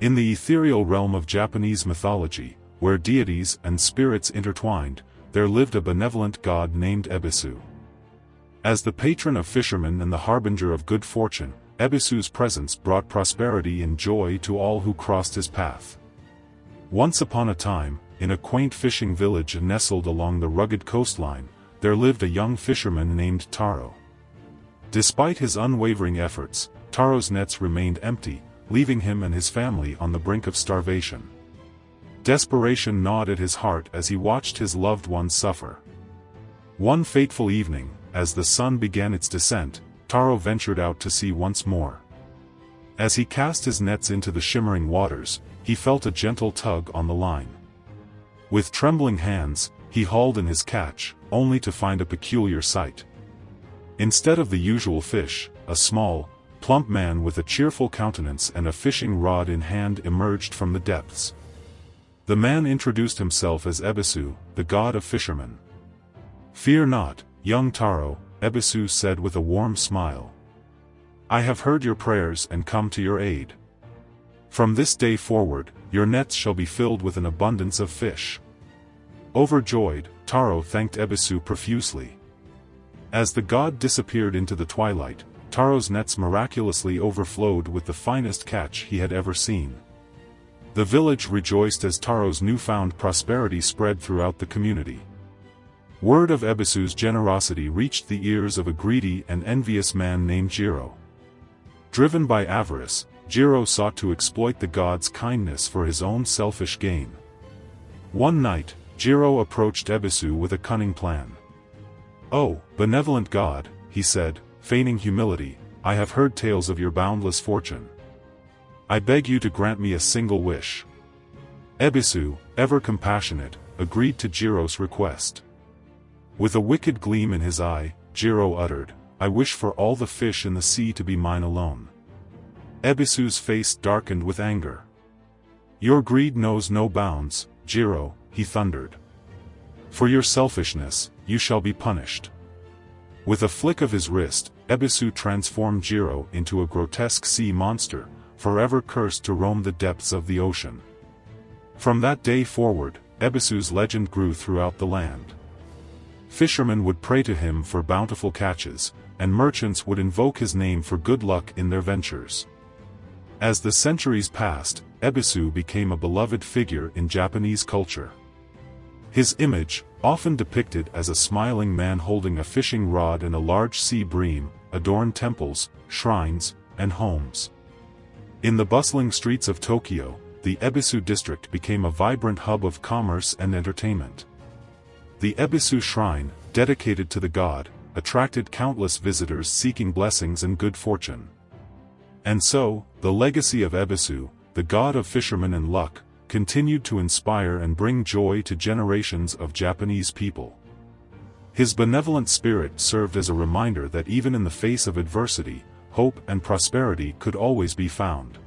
In the ethereal realm of Japanese mythology, where deities and spirits intertwined, there lived a benevolent god named Ebisu. As the patron of fishermen and the harbinger of good fortune, Ebisu's presence brought prosperity and joy to all who crossed his path. Once upon a time, in a quaint fishing village nestled along the rugged coastline, there lived a young fisherman named Taro. Despite his unwavering efforts, Taro's nets remained empty, leaving him and his family on the brink of starvation. Desperation gnawed at his heart as he watched his loved ones suffer. One fateful evening, as the sun began its descent, Taro ventured out to sea once more. As he cast his nets into the shimmering waters, he felt a gentle tug on the line. With trembling hands, he hauled in his catch, only to find a peculiar sight. Instead of the usual fish, a small, plump man with a cheerful countenance and a fishing rod in hand emerged from the depths. The man introduced himself as Ebisu, the god of fishermen. Fear not, young Taro, Ebisu said with a warm smile. I have heard your prayers and come to your aid. From this day forward, your nets shall be filled with an abundance of fish. Overjoyed, Taro thanked Ebisu profusely. As the god disappeared into the twilight, Taro's nets miraculously overflowed with the finest catch he had ever seen. The village rejoiced as Taro's newfound prosperity spread throughout the community. Word of Ebisu's generosity reached the ears of a greedy and envious man named Jiro. Driven by avarice, Jiro sought to exploit the god's kindness for his own selfish gain. One night, Jiro approached Ebisu with a cunning plan. Oh, benevolent god, he said, feigning humility, I have heard tales of your boundless fortune. I beg you to grant me a single wish. Ebisu, ever compassionate, agreed to Jiro's request. With a wicked gleam in his eye, Jiro uttered, I wish for all the fish in the sea to be mine alone. Ebisu's face darkened with anger. Your greed knows no bounds, Jiro, he thundered. For your selfishness, you shall be punished. With a flick of his wrist, Ebisu transformed Jiro into a grotesque sea monster, forever cursed to roam the depths of the ocean. From that day forward, Ebisu's legend grew throughout the land. Fishermen would pray to him for bountiful catches, and merchants would invoke his name for good luck in their ventures. As the centuries passed, Ebisu became a beloved figure in Japanese culture. His image, often depicted as a smiling man holding a fishing rod and a large sea bream, adorned temples, shrines, and homes. In the bustling streets of Tokyo, the Ebisu district became a vibrant hub of commerce and entertainment. The Ebisu shrine, dedicated to the god, attracted countless visitors seeking blessings and good fortune. And so, the legacy of Ebisu, the god of fishermen and luck, continued to inspire and bring joy to generations of Japanese people. His benevolent spirit served as a reminder that even in the face of adversity, hope and prosperity could always be found.